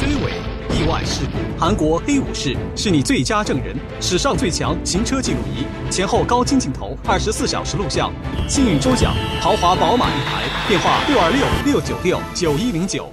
追尾、意外事故。韩国黑武士是你最佳证人，史上最强行车记录仪，前后高清镜头，二十四小时录像。幸运抽奖，豪华宝马一台，电话六二六六九六九一零九。